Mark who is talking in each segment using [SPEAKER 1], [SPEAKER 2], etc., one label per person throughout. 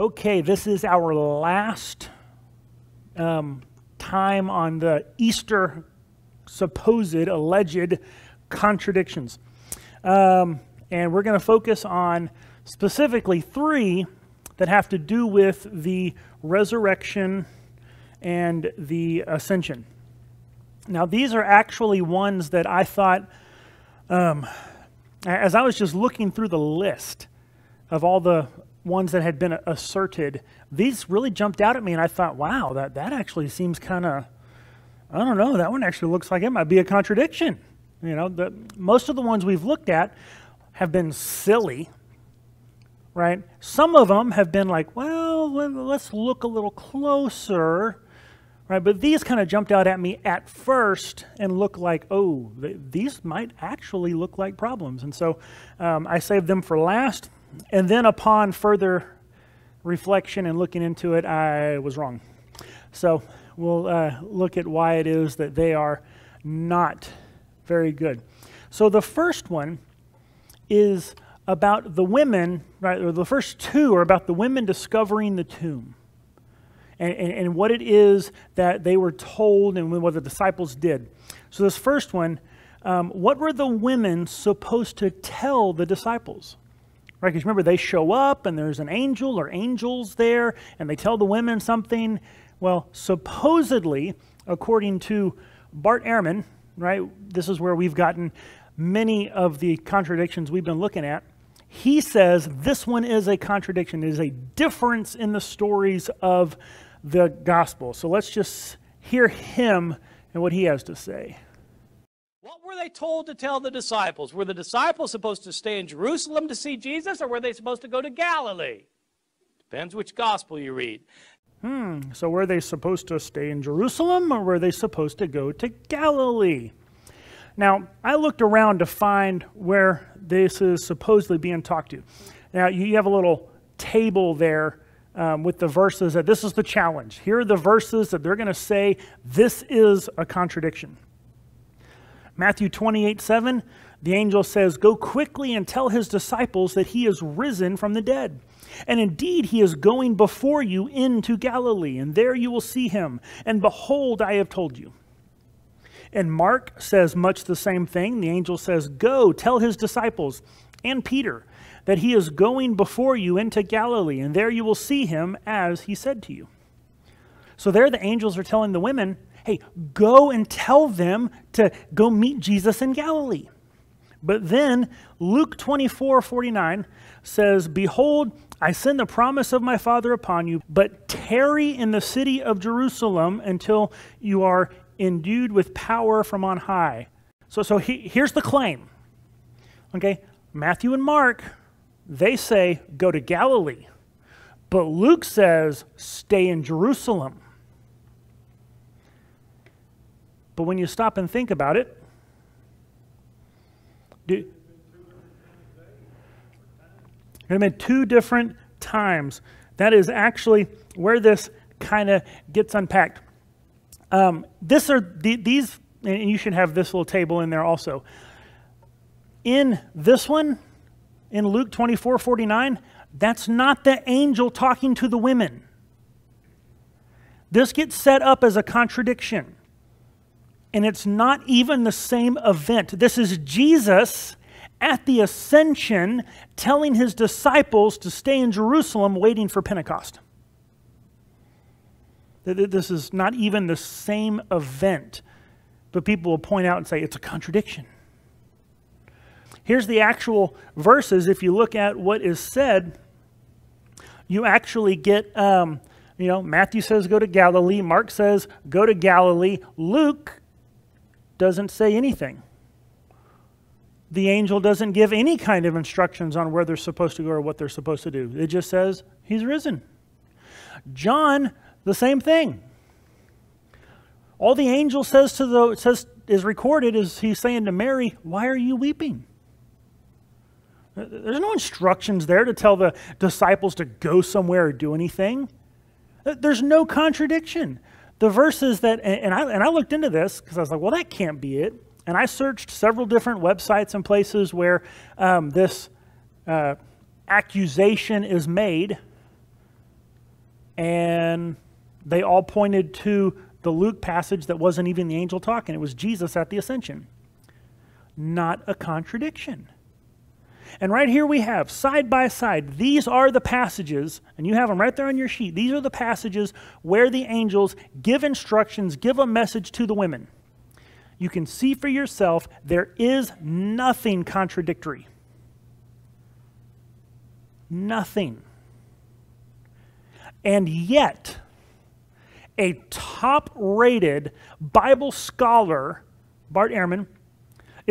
[SPEAKER 1] Okay, this is our last um, time on the Easter supposed, alleged contradictions. Um, and we're going to focus on specifically three that have to do with the resurrection and the ascension. Now, these are actually ones that I thought, um, as I was just looking through the list of all the ones that had been asserted, these really jumped out at me, and I thought, wow, that, that actually seems kind of, I don't know, that one actually looks like it might be a contradiction. You know, the, most of the ones we've looked at have been silly, right? Some of them have been like, well, let's look a little closer, right? But these kind of jumped out at me at first and look like, oh, these might actually look like problems. And so um, I saved them for last. And then upon further reflection and looking into it, I was wrong. So we'll uh, look at why it is that they are not very good. So the first one is about the women, right? Or the first two are about the women discovering the tomb. And, and, and what it is that they were told and what the disciples did. So, this first one, um, what were the women supposed to tell the disciples? Right? Because remember, they show up and there's an angel or angels there and they tell the women something. Well, supposedly, according to Bart Ehrman, right, this is where we've gotten many of the contradictions we've been looking at. He says this one is a contradiction, it is a difference in the stories of the gospel. So let's just hear him and what he has to say.
[SPEAKER 2] What were they told to tell the disciples? Were the disciples supposed to stay in Jerusalem to see Jesus, or were they supposed to go to Galilee? Depends which gospel you read.
[SPEAKER 1] Hmm, so were they supposed to stay in Jerusalem, or were they supposed to go to Galilee? Now, I looked around to find where this is supposedly being talked to. Now, you have a little table there um, with the verses that this is the challenge. Here are the verses that they're going to say this is a contradiction. Matthew 28 7, the angel says, Go quickly and tell his disciples that he is risen from the dead. And indeed, he is going before you into Galilee, and there you will see him. And behold, I have told you. And Mark says much the same thing. The angel says, Go, tell his disciples and Peter that he is going before you into Galilee, and there you will see him as he said to you. So there the angels are telling the women, hey, go and tell them to go meet Jesus in Galilee. But then Luke 24 49 says, Behold, I send the promise of my Father upon you, but tarry in the city of Jerusalem until you are endued with power from on high. So, so he, here's the claim. Okay, Matthew and Mark, they say, go to Galilee. But Luke says, stay in Jerusalem. But when you stop and think about it, do, there have been two different times. That is actually where this kind of gets unpacked. Um, this are the, these, and you should have this little table in there also. In this one, in Luke 24 49, that's not the angel talking to the women. This gets set up as a contradiction and it's not even the same event. This is Jesus at the ascension telling his disciples to stay in Jerusalem waiting for Pentecost. This is not even the same event, but people will point out and say it's a contradiction. Here's the actual verses. If you look at what is said, you actually get, um, you know, Matthew says go to Galilee, Mark says go to Galilee, Luke doesn't say anything. The angel doesn't give any kind of instructions on where they're supposed to go or what they're supposed to do. It just says, He's risen. John, the same thing. All the angel says to the says is recorded is he's saying to Mary, Why are you weeping? There's no instructions there to tell the disciples to go somewhere or do anything. There's no contradiction the verses that, and I, and I looked into this because I was like, well, that can't be it. And I searched several different websites and places where um, this uh, accusation is made. and they all pointed to the Luke passage that wasn't even the angel talking. It was Jesus at the ascension. Not a contradiction. And right here we have, side by side, these are the passages, and you have them right there on your sheet. These are the passages where the angels give instructions, give a message to the women. You can see for yourself there is nothing contradictory. Nothing. And yet, a top rated Bible scholar, Bart Ehrman,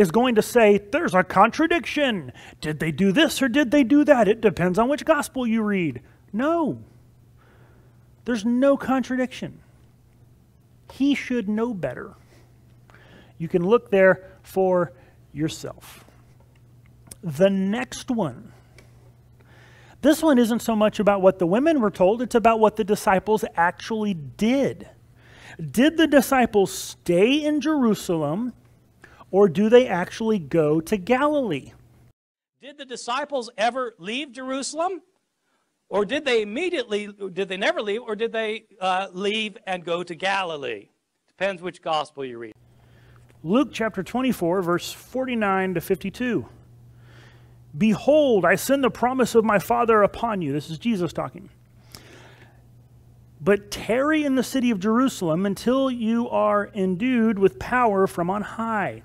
[SPEAKER 1] is going to say there's a contradiction. Did they do this or did they do that? It depends on which gospel you read. No, there's no contradiction. He should know better. You can look there for yourself. The next one. This one isn't so much about what the women were told, it's about what the disciples actually did. Did the disciples stay in Jerusalem or do they actually go to Galilee?
[SPEAKER 2] Did the disciples ever leave Jerusalem? Or did they immediately, did they never leave, or did they uh, leave and go to Galilee? Depends which gospel you read.
[SPEAKER 1] Luke chapter 24, verse 49 to 52. Behold, I send the promise of my Father upon you. This is Jesus talking. But tarry in the city of Jerusalem until you are endued with power from on high.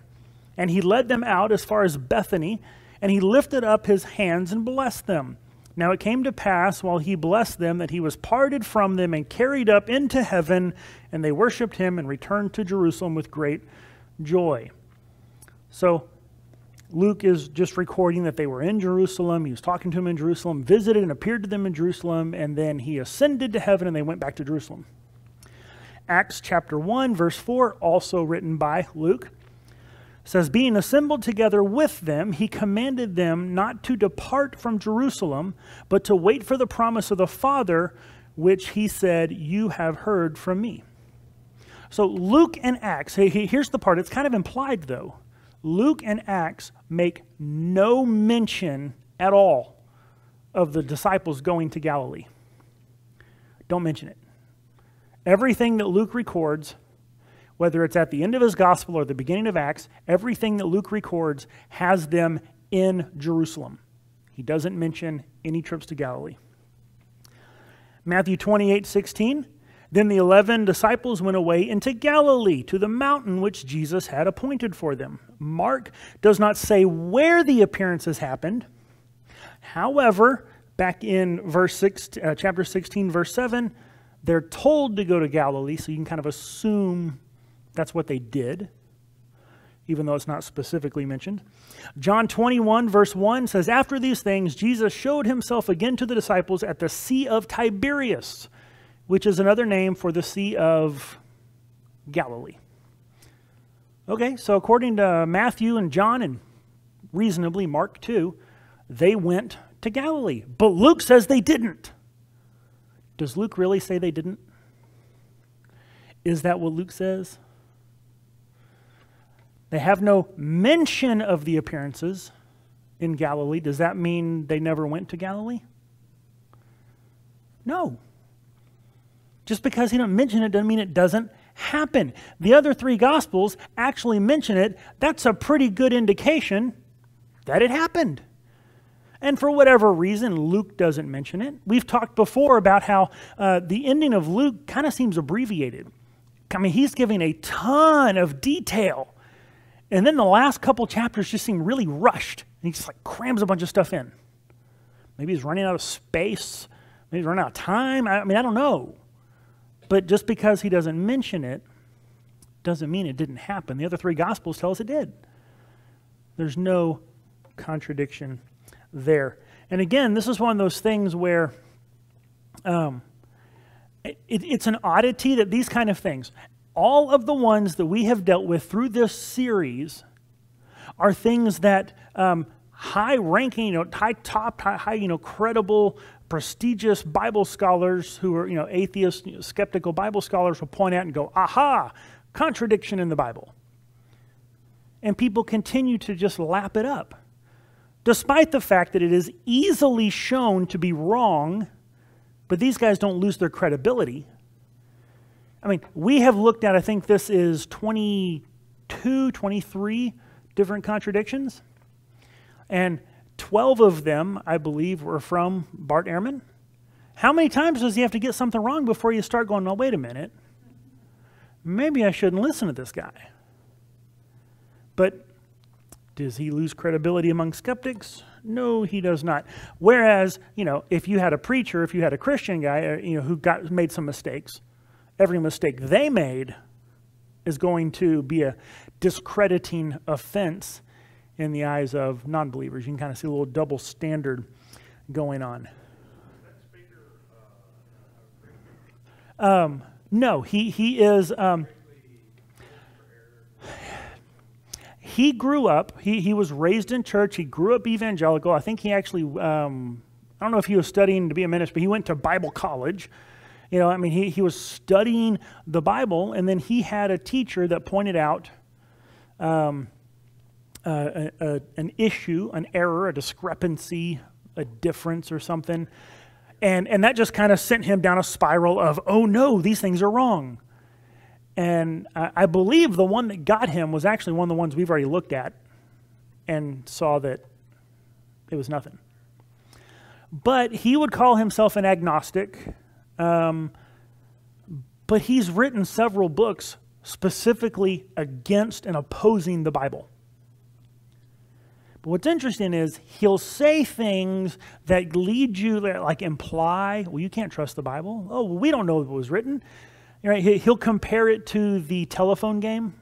[SPEAKER 1] And he led them out as far as Bethany, and he lifted up his hands and blessed them. Now it came to pass while he blessed them that he was parted from them and carried up into heaven, and they worshipped him and returned to Jerusalem with great joy. So Luke is just recording that they were in Jerusalem. He was talking to them in Jerusalem, visited and appeared to them in Jerusalem, and then he ascended to heaven and they went back to Jerusalem. Acts chapter 1, verse 4, also written by Luke says, Being assembled together with them, he commanded them not to depart from Jerusalem, but to wait for the promise of the Father, which he said, You have heard from me. So Luke and Acts, here's the part, it's kind of implied though. Luke and Acts make no mention at all of the disciples going to Galilee. Don't mention it. Everything that Luke records whether it's at the end of his gospel or the beginning of Acts, everything that Luke records has them in Jerusalem. He doesn't mention any trips to Galilee. Matthew 28 16. Then the eleven disciples went away into Galilee to the mountain which Jesus had appointed for them. Mark does not say where the appearances happened. However, back in verse six, uh, chapter 16, verse 7, they're told to go to Galilee, so you can kind of assume that's what they did, even though it's not specifically mentioned. John 21, verse 1 says, After these things, Jesus showed himself again to the disciples at the Sea of Tiberias, which is another name for the Sea of Galilee. Okay, so according to Matthew and John, and reasonably Mark too, they went to Galilee. But Luke says they didn't. Does Luke really say they didn't? Is that what Luke says? They have no mention of the appearances in Galilee. Does that mean they never went to Galilee? No. Just because he doesn't mention it doesn't mean it doesn't happen. The other three gospels actually mention it. That's a pretty good indication that it happened. And for whatever reason, Luke doesn't mention it. We've talked before about how uh, the ending of Luke kind of seems abbreviated. I mean, he's giving a ton of detail and then the last couple chapters just seem really rushed. And he just like crams a bunch of stuff in. Maybe he's running out of space. Maybe he's running out of time. I, mean, I don't know. But just because he doesn't mention it doesn't mean it didn't happen. The other three gospels tell us it did. There's no contradiction there. And again, this is one of those things where um, it, it's an oddity that these kind of things, all of the ones that we have dealt with through this series are things that um, high ranking, you know, high top, high, high, you know, credible, prestigious Bible scholars who are, you know, atheist, you know, skeptical Bible scholars will point out and go, aha, contradiction in the Bible. And people continue to just lap it up, despite the fact that it is easily shown to be wrong But these guys don't lose their credibility. I mean, we have looked at, I think this is 22, 23 different contradictions. And 12 of them, I believe, were from Bart Ehrman. How many times does he have to get something wrong before you start going, oh, wait a minute? Maybe I shouldn't listen to this guy. But does he lose credibility among skeptics? No, he does not. Whereas, you know, if you had a preacher, if you had a Christian guy, uh, you know, who got made some mistakes, every mistake they made is going to be a discrediting offense in the eyes of non-believers. You can kind of see a little double standard going on. Um, no, he he is. Um, he grew up, he, he was raised in church, he grew up evangelical. I think he actually, um, I don't know if he was studying to be a minister, but he went to Bible college. You know, I mean, he, he was studying the Bible, and then he had a teacher that pointed out um, uh, a, a, an issue, an error, a discrepancy, a difference, or something. And, and that just kind of sent him down a spiral of, oh no, these things are wrong. And I believe the one that got him was actually one of the ones we've already looked at and saw that it was nothing. But he would call himself an agnostic. Um, but he's written several books specifically against and opposing the Bible. But what's interesting is he'll say things that lead you, like imply, well, you can't trust the Bible. Oh, well, we don't know what was written. Right? He'll compare it to the telephone game.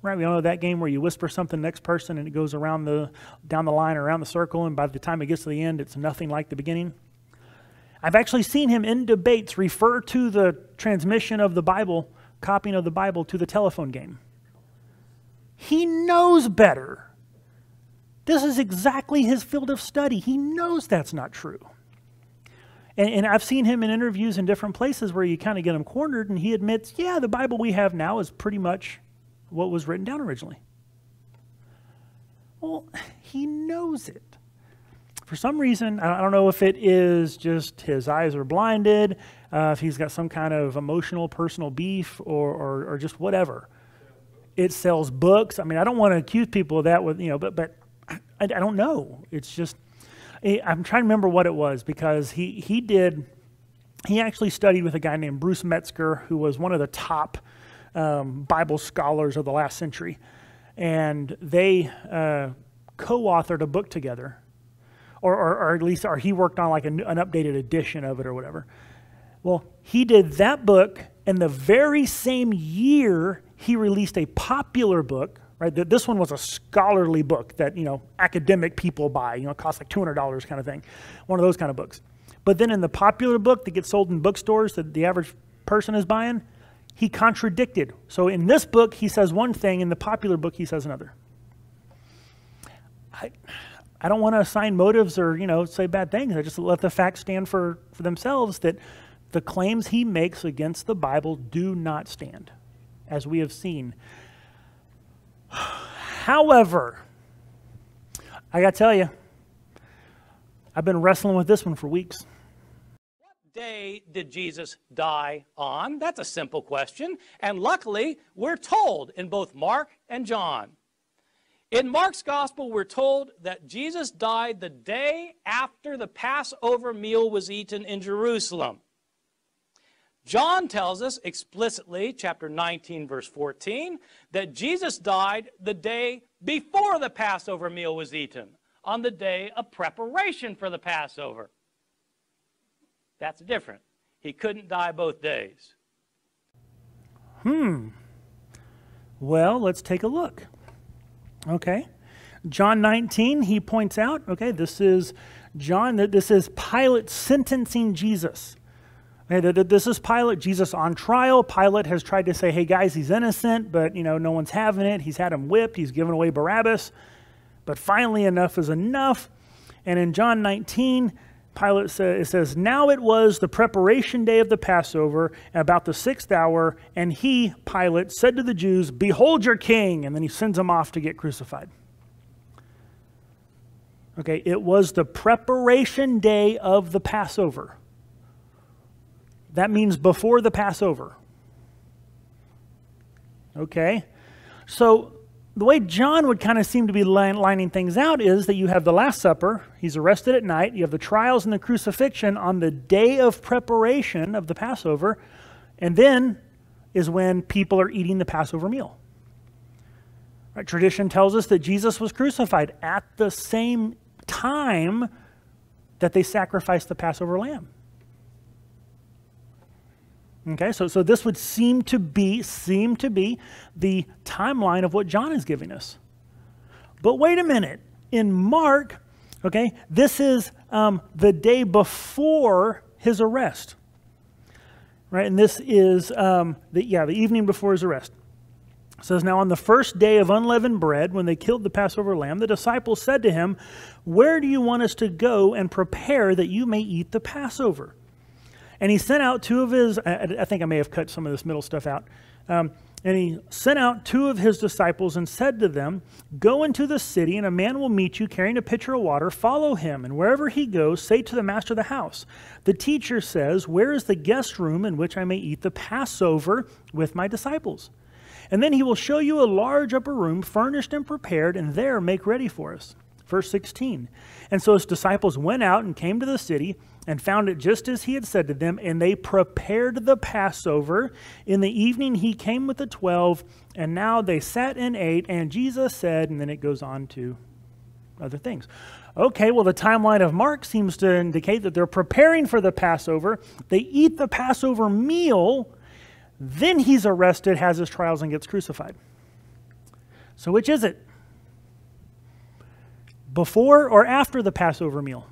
[SPEAKER 1] Right? We all know that game where you whisper something to the next person and it goes around the down the line around the circle, and by the time it gets to the end, it's nothing like the beginning. I've actually seen him in debates refer to the transmission of the Bible, copying of the Bible, to the telephone game. He knows better. This is exactly his field of study. He knows that's not true. And, and I've seen him in interviews in different places where you kind of get him cornered, and he admits, yeah, the Bible we have now is pretty much what was written down originally. Well, he knows it. For some reason, I don't know if it is just his eyes are blinded, uh, if he's got some kind of emotional, personal beef, or, or, or just whatever. It sells books. I mean, I don't want to accuse people of that with, you know, but, but I, I don't know. It's just I'm trying to remember what it was because he, he did, he actually studied with a guy named Bruce Metzger, who was one of the top um, Bible scholars of the last century. And they uh, co authored a book together, or, or, or, at least or he worked on like an, an updated edition of it or whatever. Well, he did that book, and the very same year, he released a popular book right? That this one was a scholarly book that, you know, academic people buy, you know, it costs like $200 kind of thing. One of those kind of books. But then in the popular book that gets sold in bookstores that the average person is buying, he contradicted. So in this book, he says one thing, in the popular book, he says another. I, don't want to assign motives or, you know, say bad things. I just let the facts stand for, for themselves that the claims he makes against the Bible do not stand, as we have seen. However, I got to tell you, I've been wrestling with this one for weeks.
[SPEAKER 2] What day did Jesus die on? That's a simple question. And luckily, we're told in both Mark and John. In Mark's gospel, we're told that Jesus died the day after the Passover meal was eaten in Jerusalem. John tells us explicitly, chapter 19, verse 14, that Jesus died the day before the Passover meal was eaten, on the day of preparation for the Passover. That's different. He couldn't die both days.
[SPEAKER 1] Hmm. Well, let's take a look. Okay. John 19, he points out, okay, this is John, that this is Pilate sentencing Jesus. Okay, this is Pilate, Jesus on trial. Pilate has tried to say, hey guys, he's innocent, but you know, no one's having it. He's had him whipped, he's given away Barabbas. But finally, enough is enough. And in John 19, Pilate says, it says, Now it was the preparation day of the Passover, about the sixth hour, and he, Pilate, said to the Jews, Behold your king. And then he sends them off to get crucified. Okay, it was the preparation day of the Passover. That means before the Passover. Okay? So the way John would kind of seem to be lining things out is that you have the Last Supper, he's arrested at night, you have the trials and the crucifixion on the day of preparation of the Passover, and then is when people are eating the Passover meal. Right, tradition tells us that Jesus was crucified at the same time that they sacrificed the Passover lamb. Okay, so, so this would seem to be seem to be the timeline of what John is giving us. But wait a minute. In Mark, okay, this is um, the day before his arrest. Right, and this is um, the yeah the evening before his arrest. It says now on the first day of unleavened bread, when they killed the Passover lamb, the disciples said to him, "Where do you want us to go and prepare that you may eat the Passover?" And he sent out two of his, I, I think I may have cut some of this middle stuff out. Um, and he sent out two of his disciples and said to them, Go into the city, and a man will meet you carrying a pitcher of water. Follow him, and wherever he goes, say to the master of the house, The teacher says, Where is the guest room in which I may eat the Passover with my disciples? And then he will show you a large upper room, furnished and prepared, and there make ready for us. Verse 16. And so his disciples went out and came to the city and found it just as he had said to them, and they prepared the Passover. In the evening he came with the twelve, and now they sat and ate, and Jesus said, and then it goes on to other things. Okay, well, the timeline of Mark seems to indicate that they're preparing for the Passover. They eat the Passover meal, then he's arrested, has his trials, and gets crucified. So, which is it? Before or after the Passover meal?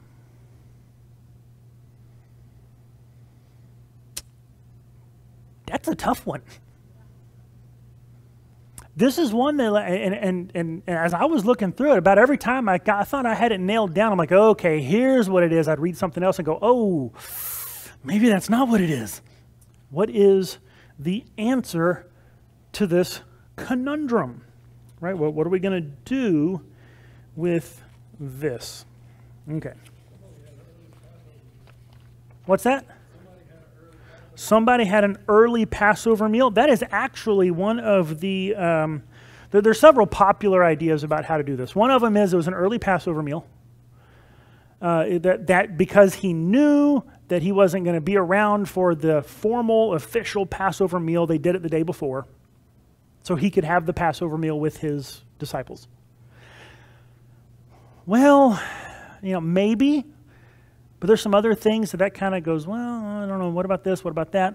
[SPEAKER 1] That's a tough one. This is one that, and, and, and, and, as I was looking through it, about every time I, got, I thought I had it nailed down, I'm like, okay, here's what it is. I'd read something else and go, oh, maybe that's not what it is. What is the answer to this conundrum? Right? Well, what are we going to do with this? Okay. What's that? Somebody had an early Passover meal. That is actually one of the, um, there, there's several popular ideas about how to do this. One of them is it was an early Passover meal. Uh, that, that because he knew that he wasn't going to be around for the formal official Passover meal, they did it the day before. So he could have the Passover meal with his disciples. Well, you know, maybe but there's some other things that that kind of goes, well, I don't know, what about this? What about that?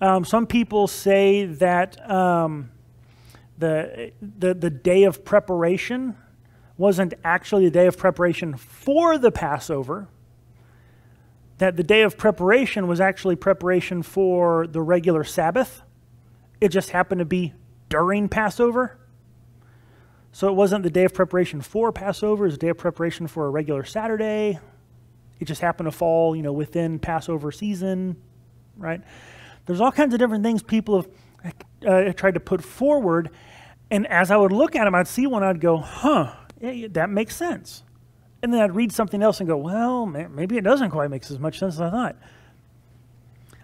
[SPEAKER 1] Um, some people say that um, the, the, the day of preparation wasn't actually the day of preparation for the Passover, that the day of preparation was actually preparation for the regular Sabbath. It just happened to be during Passover. So it wasn't the day of preparation for Passover, it was a day of preparation for a regular Saturday, it just happened to fall, you know, within Passover season, right? There's all kinds of different things people have uh, tried to put forward. And as I would look at them, I'd see one, I'd go, huh, yeah, that makes sense. And then I'd read something else and go, well, maybe it doesn't quite make as much sense as I thought.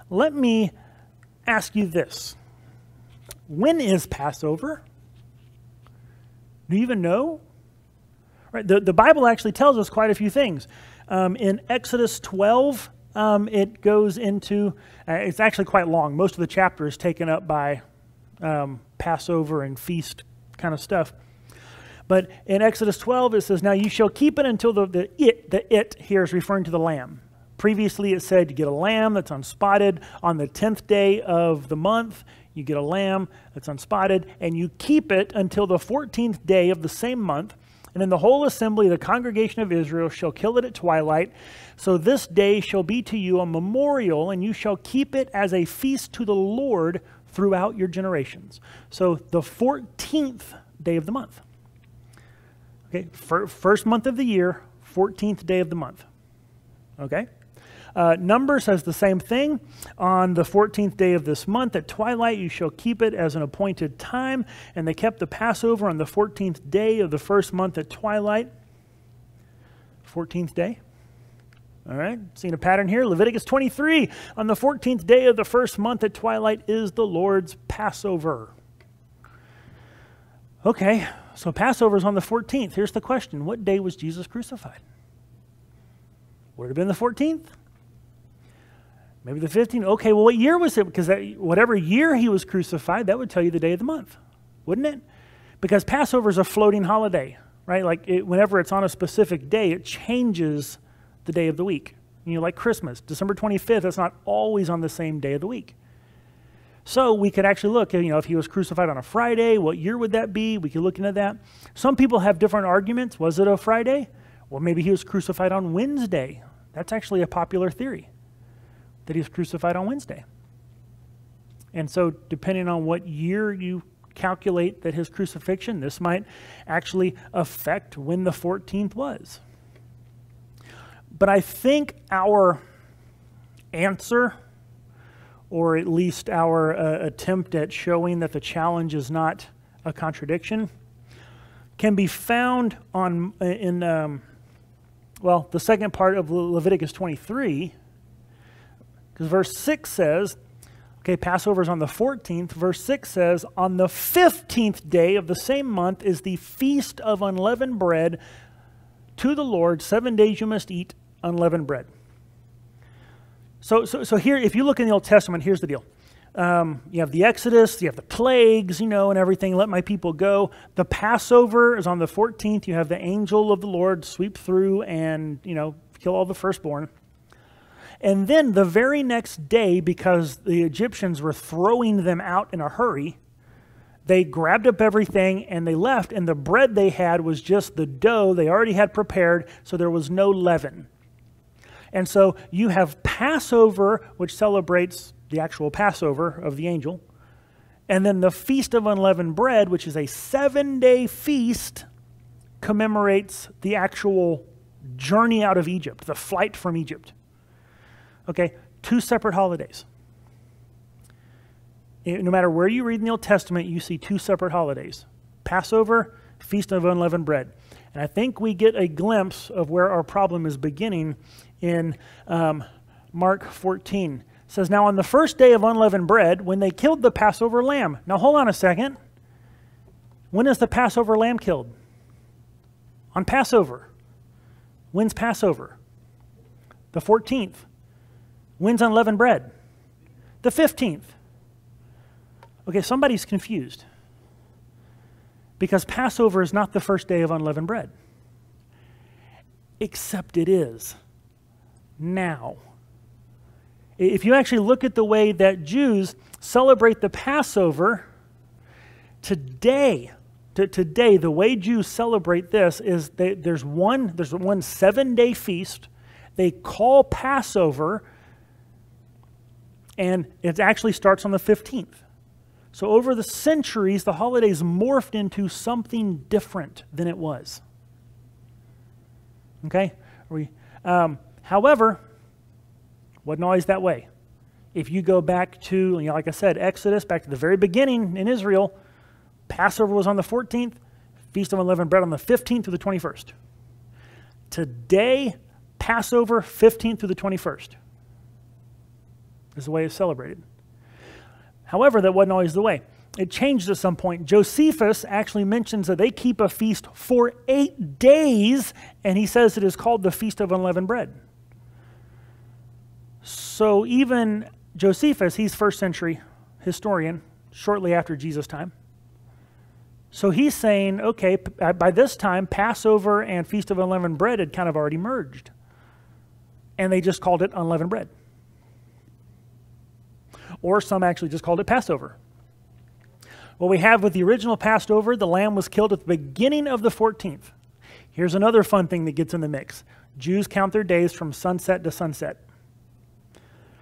[SPEAKER 1] Let me ask you this When is Passover? Do you even know? Right, the, the Bible actually tells us quite a few things. Um, in Exodus 12, um, it goes into, uh, it's actually quite long. Most of the chapter is taken up by um, Passover and feast kind of stuff. But in Exodus 12, it says, Now you shall keep it until the, the it, the it here is referring to the lamb. Previously, it said you get a lamb that's unspotted on the 10th day of the month. You get a lamb that's unspotted, and you keep it until the 14th day of the same month. And in the whole assembly, the congregation of Israel shall kill it at twilight. So this day shall be to you a memorial, and you shall keep it as a feast to the Lord throughout your generations. So the 14th day of the month. Okay, first month of the year, 14th day of the month. Okay? Uh, Numbers says the same thing. On the 14th day of this month at twilight, you shall keep it as an appointed time. And they kept the Passover on the 14th day of the first month at twilight. 14th day. All right, seeing a pattern here. Leviticus 23 on the 14th day of the first month at twilight is the Lord's Passover. Okay, so Passover is on the 14th. Here's the question What day was Jesus crucified? Would it have been the 14th? Maybe the 15th? Okay, well, what year was it? Because that, whatever year he was crucified, that would tell you the day of the month, wouldn't it? Because Passover is a floating holiday, right? Like it, whenever it's on a specific day, it changes the day of the week. You know, like Christmas, December 25th, it's not always on the same day of the week. So we could actually look, you know, if he was crucified on a Friday, what year would that be? We could look into that. Some people have different arguments. Was it a Friday? Well, maybe he was crucified on Wednesday. That's actually a popular theory that he was crucified on Wednesday. And so, depending on what year you calculate that his crucifixion, this might actually affect when the 14th was. But I think our answer, or at least our uh, attempt at showing that the challenge is not a contradiction, can be found on uh, in um, well the second part of Leviticus 23, because verse 6 says, okay, Passover is on the 14th. Verse 6 says, on the 15th day of the same month is the feast of unleavened bread to the Lord. Seven days you must eat unleavened bread. So, so, so here, if you look in the Old Testament, here's the deal. Um, you have the Exodus, you have the plagues, you know, and everything. Let my people go. The Passover is on the 14th. You have the angel of the Lord sweep through and, you know, kill all the firstborn. And then the very next day, because the Egyptians were throwing them out in a hurry, they grabbed up everything and they left. And the bread they had was just the dough they already had prepared, so there was no leaven. And so you have Passover, which celebrates the actual Passover of the angel, and then the Feast of Unleavened Bread, which is a seven day feast, commemorates the actual journey out of Egypt, the flight from Egypt. Okay, two separate holidays. No matter where you read in the Old Testament, you see two separate holidays Passover, Feast of Unleavened Bread. And I think we get a glimpse of where our problem is beginning in um, Mark 14. It says, Now on the first day of unleavened bread, when they killed the Passover lamb. Now hold on a second. When is the Passover lamb killed? On Passover. When's Passover? The 14th. When's unleavened bread? The 15th. Okay, somebody's confused. Because Passover is not the first day of unleavened bread. Except it is now. If you actually look at the way that Jews celebrate the Passover, today, to, today, the way Jews celebrate this is they, there's one there's one seven day feast. They call Passover, and it actually starts on the 15th. So over the centuries, the holidays morphed into something different than it was. Okay, we. Um, However, wasn't always that way. If you go back to, you know, like I said, Exodus, back to the very beginning in Israel, Passover was on the 14th, Feast of Unleavened Bread on the 15th through the 21st. Today, Passover, 15th through the 21st, is the way it's celebrated. However, that wasn't always the way. It changed at some point. Josephus actually mentions that they keep a feast for eight days, and he says it is called the Feast of Unleavened Bread. So even Josephus, he's first century historian, shortly after Jesus' time. So he's saying, okay, uh, by this time, Passover and Feast of Unleavened Bread had kind of already merged. And they just called it unleavened bread. Or some actually just called it Passover. What we have with the original Passover, the lamb was killed at the beginning of the 14th. Here's another fun thing that gets in the mix Jews count their days from sunset to sunset.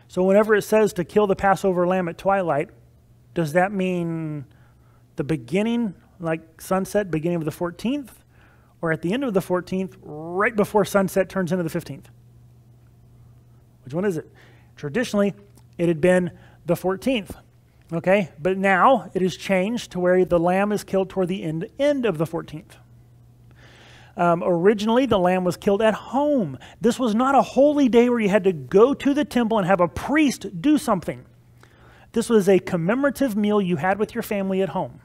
[SPEAKER 1] So whenever it says to kill the Passover lamb at twilight, does that mean the beginning, like sunset, beginning of the 14th, or at the end of the 14th, right before sunset turns into the 15th? Which one is it? Traditionally, it had been the 14th. Okay, but now it is changed to where the lamb is killed toward the end, end of the 14th. Um, originally, the lamb was killed at home. This was not a holy day where you had to go to the temple and have a priest do something. This was a commemorative meal you had with your family at home.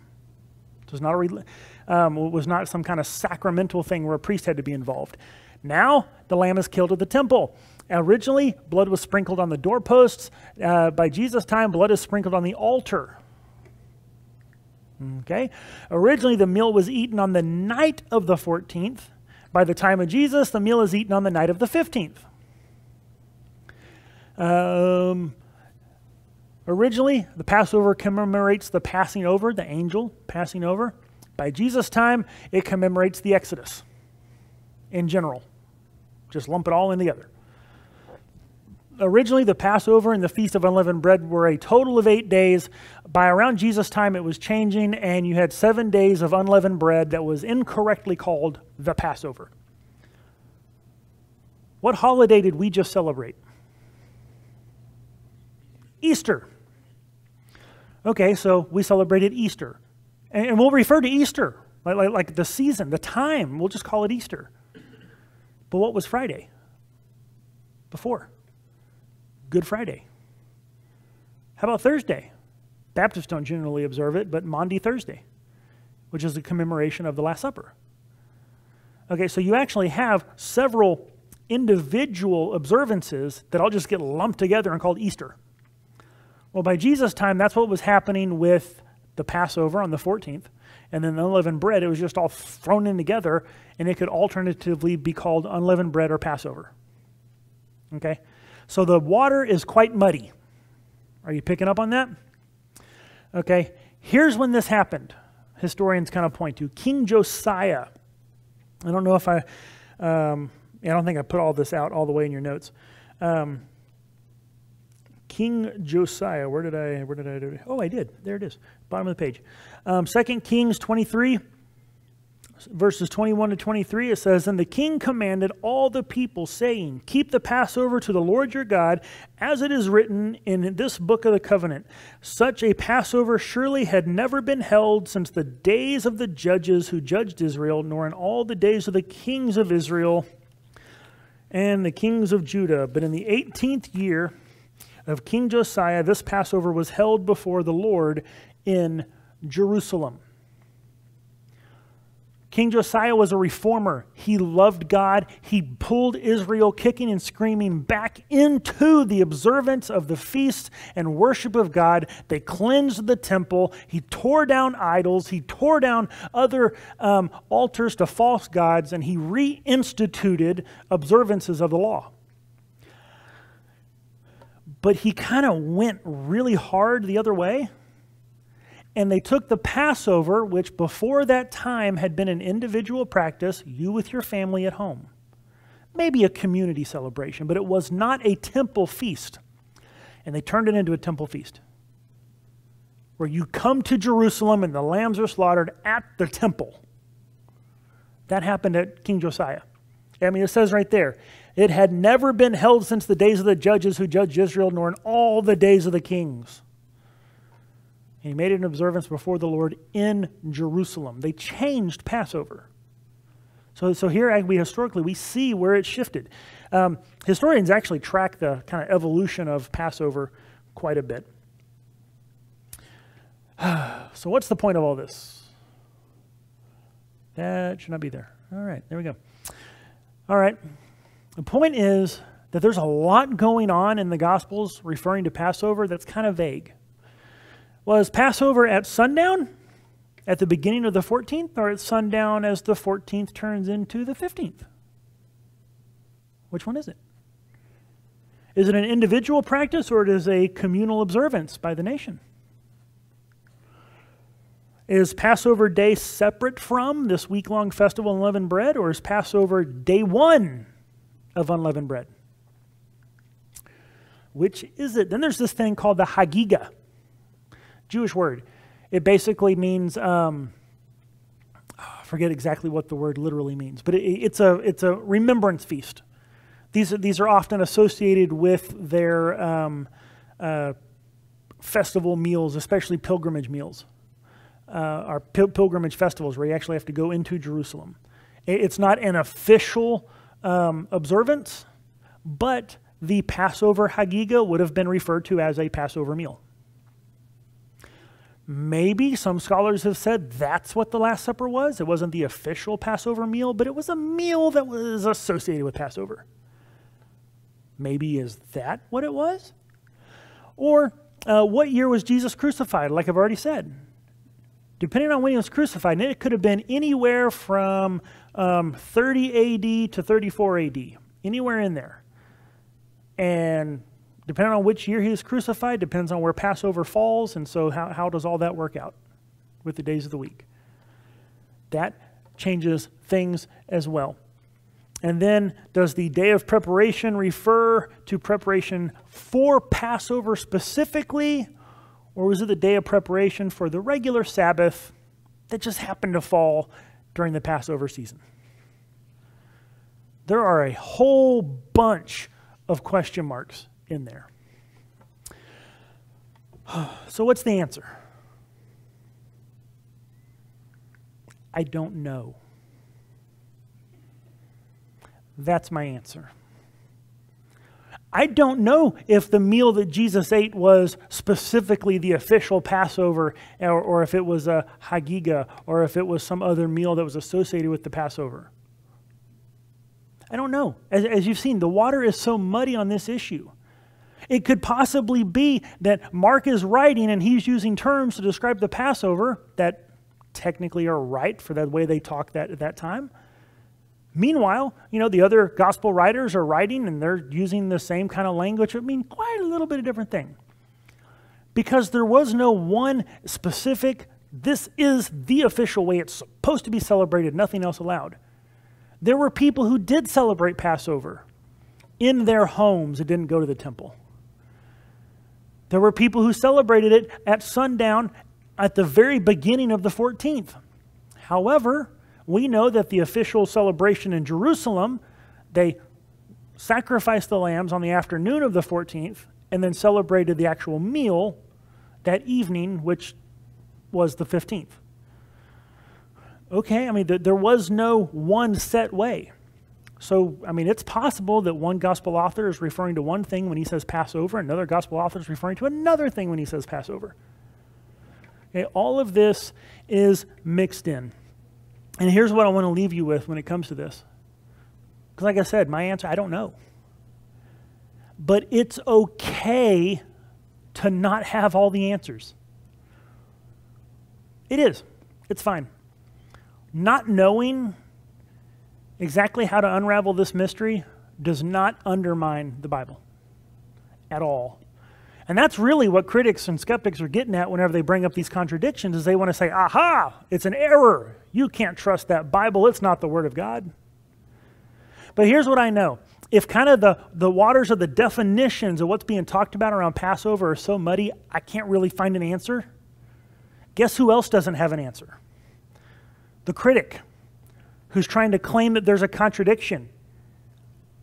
[SPEAKER 1] It was not, a, um, it was not some kind of sacramental thing where a priest had to be involved. Now, the lamb is killed at the temple. Originally, blood was sprinkled on the doorposts. Uh, by Jesus' time, blood is sprinkled on the altar. Okay? Originally, the meal was eaten on the night of the 14th. By the time of Jesus, the meal is eaten on the night of the 15th. Um, originally, the Passover commemorates the passing over, the angel passing over. By Jesus' time, it commemorates the Exodus in general. Just lump it all in together originally the Passover and the Feast of Unleavened Bread were a total of eight days. By around Jesus' time, it was changing, and you had seven days of unleavened bread that was incorrectly called the Passover. What holiday did we just celebrate? Easter. Okay, so we celebrated Easter. And, we'll refer to Easter, like, like, like the season, the time. We'll just call it Easter. But what was Friday? Before. Good Friday. How about Thursday? Baptists don't generally observe it, but Maundy Thursday, which is a commemoration of the Last Supper. Okay, so you actually have several individual observances that all just get lumped together and called Easter. Well, by Jesus' time, that's what was happening with the Passover on the 14th. And then the unleavened bread, it was just all thrown in together, and it could alternatively be called unleavened bread or Passover. Okay? So the water is quite muddy. Are you picking up on that? Okay, here's when this happened. Historians kind of point to King Josiah. I don't know if I, um, I don't think I put all this out all the way in your notes. Um, King Josiah, where did I, where did I do it? Oh, I did. There it is, bottom of the page. Um, 2 Kings 23 verses 21 to 23, it says, And the king commanded all the people, saying, Keep the Passover to the Lord your God, as it is written in this book of the covenant. Such a Passover surely had never been held since the days of the judges who judged Israel, nor in all the days of the kings of Israel and the kings of Judah. But in the 18th year of King Josiah, this Passover was held before the Lord in Jerusalem. King Josiah was a reformer. He loved God. He pulled Israel kicking and screaming back into the observance of the feasts and worship of God. They cleansed the temple. He tore down idols. He tore down other um, altars to false gods, and he reinstituted observances of the law. But he kind of went really hard the other way. And they took the Passover, which before that time had been an individual practice, you with your family at home. Maybe a community celebration, but it was not a temple feast. And they turned it into a temple feast where you come to Jerusalem and the lambs are slaughtered at the temple. That happened at King Josiah. I mean, it says right there, it had never been held since the days of the judges who judged Israel, nor in all the days of the kings. He made an observance before the Lord in Jerusalem. They changed Passover. So, so here we historically we see where it shifted. Um, historians actually track the kind of evolution of Passover quite a bit. so what's the point of all this? That should not be there. All right, there we go. All right. The point is that there's a lot going on in the Gospels referring to Passover that's kind of vague. Was Passover at sundown at the beginning of the 14th or at sundown as the 14th turns into the 15th? Which one is it? Is it an individual practice or it is a communal observance by the nation? Is Passover day separate from this week long festival of unleavened bread, or is Passover day one of unleavened bread? Which is it? Then there's this thing called the Hagigah. Jewish word. It basically means, um, I forget exactly what the word literally means, but it, it's, a, it's a remembrance feast. These, these are often associated with their um, uh, festival meals, especially pilgrimage meals, uh, or pil- pilgrimage festivals where you actually have to go into Jerusalem. It's not an official um, observance, but the Passover Hagiga would have been referred to as a Passover meal. Maybe some scholars have said that's what the Last Supper was. It wasn't the official Passover meal, but it was a meal that was associated with Passover. Maybe is that what it was? Or uh, what year was Jesus crucified? Like I've already said. Depending on when he was crucified, it could have been anywhere from um, 30 AD to 34 AD, anywhere in there. And depending on which year he was crucified, depends on where Passover falls. And so, how, how does all that work out with the days of the week? That changes things as well. And then, does the day of preparation refer to preparation for Passover specifically, or was it the day of preparation for the regular Sabbath that just happened to fall during the Passover season? There are a whole bunch of question marks in there. So, what's the answer? I don't know. That's my answer. I don't know if the meal that Jesus ate was specifically the official Passover or, or, if it was a Hagiga or if it was some other meal that was associated with the Passover. I don't know. As, as you've seen, the water is so muddy on this issue. It could possibly be that Mark is writing and he's using terms to describe the Passover that technically are right for the way they talked that at that time. Meanwhile, you know, the other gospel writers are writing and they're using the same kind of language, but mean quite a little bit of different thing. Because there was no one specific, this is the official way it's supposed to be celebrated, nothing else allowed. There were people who did celebrate Passover in their homes and didn't go to the temple. There were people who celebrated it at sundown at the very beginning of the 14th. However, we know that the official celebration in Jerusalem, they sacrificed the lambs on the afternoon of the 14th and then celebrated the actual meal that evening, which was the 15th. Okay, I mean, th- there was no one set way. So, I mean, it's possible that one gospel author is referring to one thing when he says Passover, another gospel author is referring to another thing when he says Passover. Okay, all of this is mixed in. And here's what I want to leave you with when it comes to this. Because, like I said, my answer, I don't know. But it's okay to not have all the answers. It is. It's fine. Not knowing exactly how to unravel this mystery does not undermine the Bible at all. And that's really what critics and skeptics are getting at whenever they bring up these contradictions is they want to say, "Aha, it's an error. You can't trust that Bible. It's not the word of God." But here's what I know. If kind of the, the waters of the definitions of what's being talked about around Passover are so muddy, I can't really find an answer. Guess who else doesn't have an answer? The critic who's trying to claim that there's a contradiction.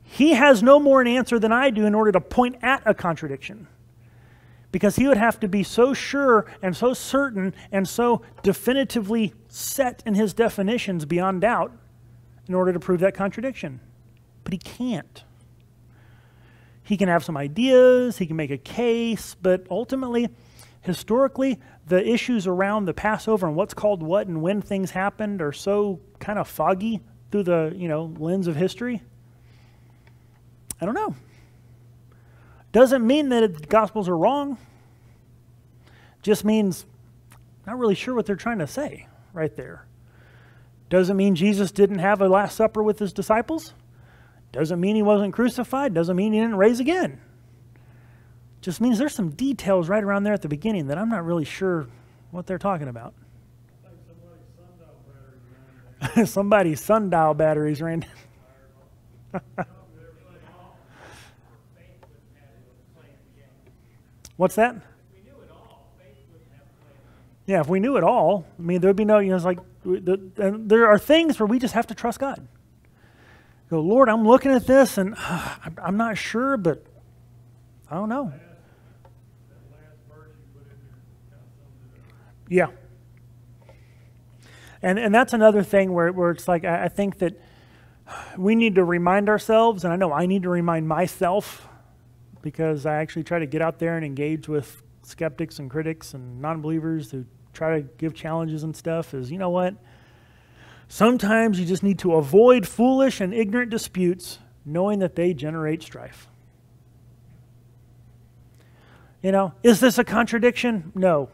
[SPEAKER 1] He has no more an answer than I do in order to point at a contradiction because he would have to be so sure and so certain and so definitively set in his definitions beyond doubt in order to prove that contradiction. But he can't. He can have some ideas, he can make a case, but ultimately, historically, the issues around the Passover and what's called what and when things happened are so kind of foggy through the you know lens of history. I don't know. Doesn't mean that the Gospels are wrong. Just means not really sure what they're trying to say right there. Doesn't mean Jesus didn't have a Last Supper with his disciples. Doesn't mean he wasn't crucified. Doesn't mean he didn't raise again. Just means there's some details right around there at the beginning that I'm not really sure what they're talking about. Somebody's sundial batteries ran. What's that? Yeah, if we knew it all, I mean, there'd be no, you know, it's like, the, there are things where we just have to trust God. Go, Lord, I'm looking at this and uh, I'm not sure, but I don't know. Yeah. And, and that's another thing where, where it's like, I, I think that we need to remind ourselves, and I know I need to remind myself because I actually try to get out there and engage with skeptics and critics and non believers who try to give challenges and stuff is you know what? Sometimes you just need to avoid foolish and ignorant disputes, knowing that they generate strife. You know, is this a contradiction? No.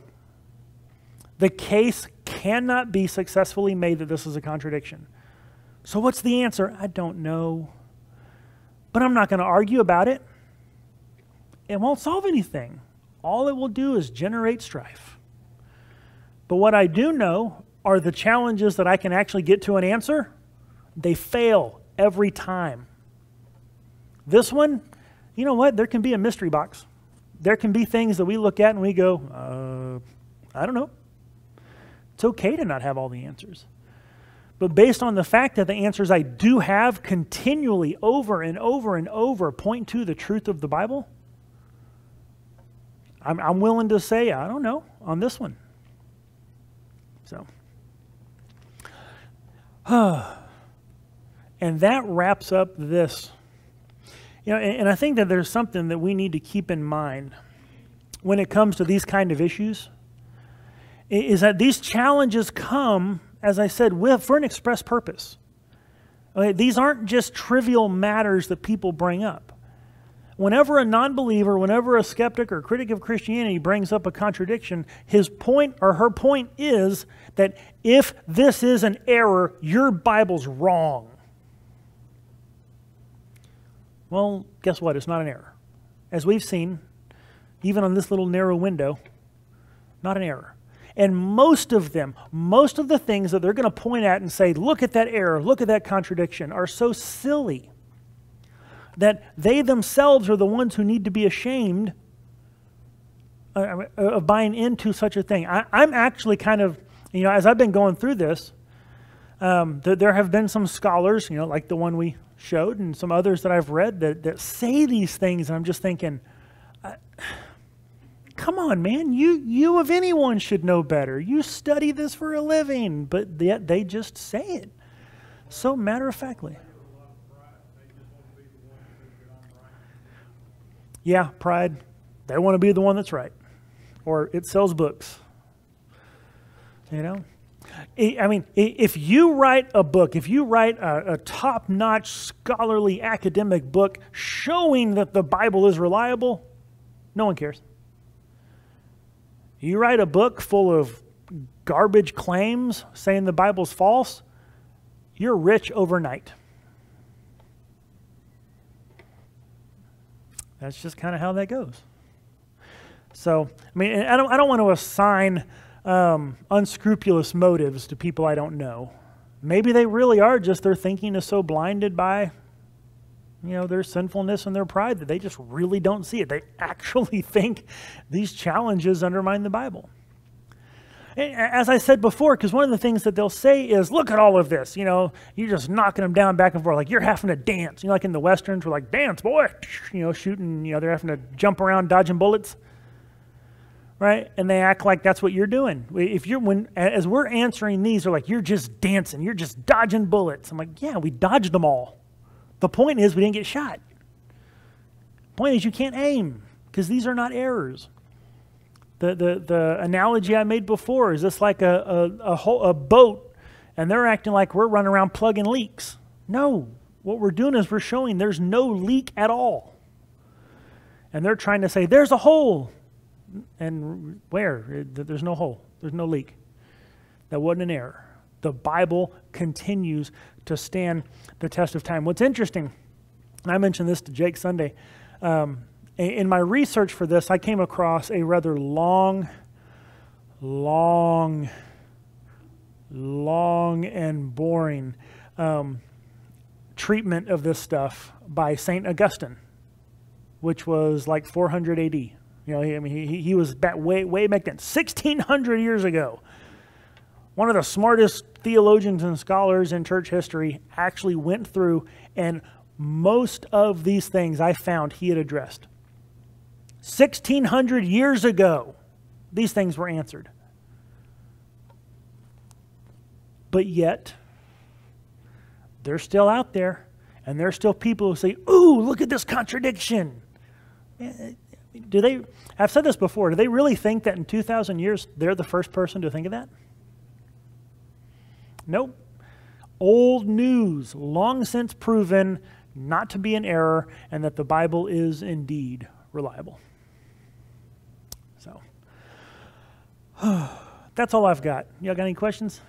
[SPEAKER 1] The case cannot be successfully made that this is a contradiction. So, what's the answer? I don't know. But I'm not going to argue about it. It won't solve anything. All it will do is generate strife. But what I do know are the challenges that I can actually get to an answer, they fail every time. This one, you know what? There can be a mystery box. There can be things that we look at and we go, uh, I don't know. It's okay to not have all the answers. But based on the fact that the answers I do have continually over and over and over point to the truth of the Bible, I'm, I'm willing to say, I don't know on this one. So, and that wraps up this. You know, and, and I think that there's something that we need to keep in mind when it comes to these kind of issues is that these challenges come, as I said, with, for an express purpose. Okay, these aren't just trivial matters that people bring up. Whenever a non believer, whenever a skeptic or critic of Christianity brings up a contradiction, his point or her point is that if this is an error, your Bible's wrong. Well, guess what? It's not an error. As we've seen, even on this little narrow window, not an error. And most of them, most of the things that they're going to point at and say, look at that error, look at that contradiction, are so silly that they themselves are the ones who need to be ashamed uh, uh, of buying into such a thing. I, am actually kind of, you know, as I've been going through this, um, th- there have been some scholars, you know, like the one we showed, and some others that I've read that, that say these things, and I'm just thinking, come on, man, you, you of anyone should know better. You study this for a living, but yet they just say it so matter of factly. Yeah, pride. They want to be the one that's right. Or it sells books. You know? I mean, if you write a book, if you write a, a top notch scholarly academic book showing that the Bible is reliable, no one cares. You write a book full of garbage claims saying the Bible's false, you're rich overnight. That's just kind of how that goes. So, I mean, I don't, I don't want to assign um, unscrupulous motives to people I don't know. Maybe they really are just their thinking is so blinded by you know, their sinfulness and their pride that they just really don't see it. They actually think these challenges undermine the Bible. As I said before, because one of the things that they'll say is, look at all of this. You know, you're just knocking them down back and forth like you're having to dance. You know, like in the Westerns, we're like, dance, boy. You know, shooting, you know, they're having to jump around dodging bullets. Right? And they act like that's what you're doing. If you're, when, as we're answering these, they're like, you're just dancing. You're just dodging bullets. I'm like, yeah, we dodged them all. The point is, we didn't get shot. Point is, you can't aim because these are not errors. The, the, the analogy I made before is this like a, a, a, whole, a boat and they're acting like we're running around plugging leaks. No, what we're doing is we're showing there's no leak at all. And they're trying to say, there's a hole. And where? There's no hole, there's no leak. That wasn't an error. The Bible continues to stand the test of time. What's interesting, and I mentioned this to Jake Sunday, um, in my research for this, I came across a rather long, long, long, and boring um, treatment of this stuff by St. Augustine, which was like 400 AD. You know, he, I mean, he, he was back way, way back then, 1600 years ago. One of the smartest theologians and scholars in church history actually went through, and most of these things I found he had addressed. 1600 years ago, these things were answered. But yet, they're still out there, and there are still people who say, Ooh, look at this contradiction. Eh, do they, I've said this before, do they really think that in 2,000 years they're the first person to think of that? Nope. Old news, long since proven not to be an error, and that the Bible is indeed reliable. So, that's all I've got. Y'all got any questions?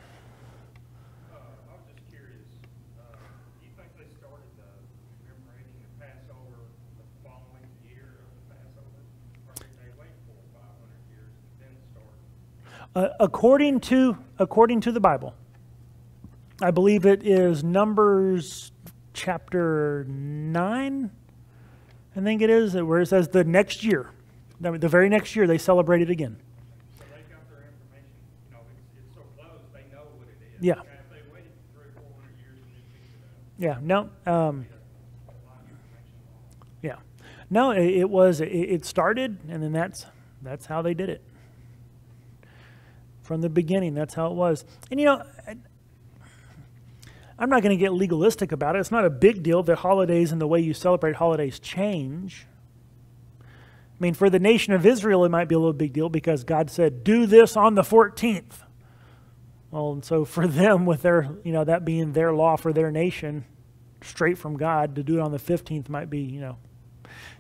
[SPEAKER 1] Uh, according to according to the Bible, I believe it is Numbers chapter nine. I think it is where it says the next year, the very next year they celebrate it again.
[SPEAKER 3] So they got their information. You know, it's, it's so close, they know what it is.
[SPEAKER 1] Yeah.
[SPEAKER 3] And if they waited three or four hundred years and then fix it up,
[SPEAKER 1] Yeah. No. Um,
[SPEAKER 3] a lot of information on it.
[SPEAKER 1] yeah. No. It, it was. It, it started, and then that's that's how they did it. From the beginning, that's how it was. And you know, I'm not going to get legalistic about it. It's not a big deal that holidays and the way you celebrate holidays change. I mean, for the nation of Israel, it might be a little big deal because God said, "Do this on the 14th." Well, and so for them, with their, you know, that being their law for their nation, straight from God, to do it on the 15th might be, you know,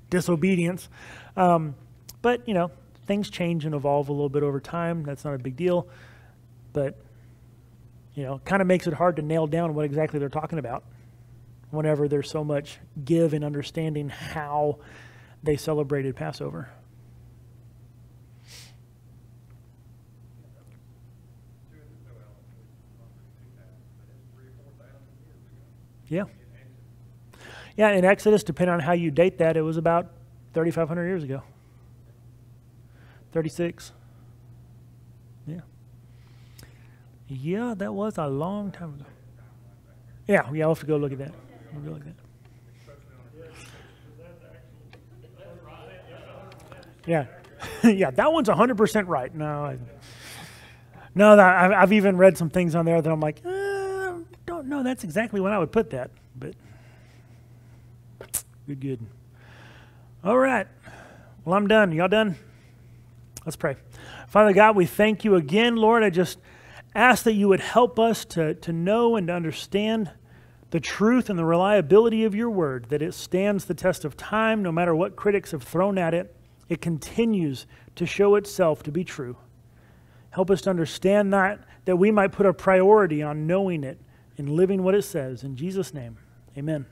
[SPEAKER 1] disobedience. Um, but, you know, things change and evolve a little bit over time. That's not a big deal. But, you know, kind of makes it hard to nail down what exactly they're talking about whenever there's so much give in understanding how they celebrated Passover. Yeah. Yeah, in Exodus, depending on how you date that, it was about 3,500 years ago. 36. Yeah. Yeah, that was a long time ago. Yeah, yeah, I'll have to go look at that. We'll go look at that. Yeah, yeah, that one's 100% right. No, I, no, that, I've, even read some things on there that I'm like, uh, don't know. That's exactly when I would put that, but good, good. All right. Well, I'm done. Y'all done? Let's pray. Father God, we thank you again, Lord. I just ask that you would help us to, to know and to understand the truth and the reliability of your word, that it stands the test of time, no matter what critics have thrown at it. It continues to show itself to be true. Help us to understand that, that we might put a priority on knowing it and living what it says. In Jesus' name, amen.